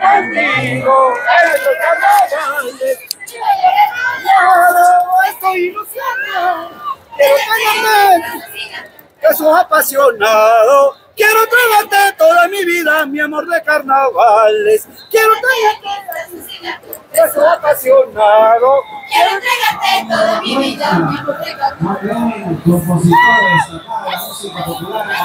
conmigo, esto carnaval. Claro, estoy ilusionado, quiero tenerme, que sos apasionado. Quiero tenerte toda mi vida, mi amor de carnavales. Quiero tenerte, que sos apasionado. Quiero entregarte toda mi vida, mi amor de carnavales. Compositores, acá la música popular, la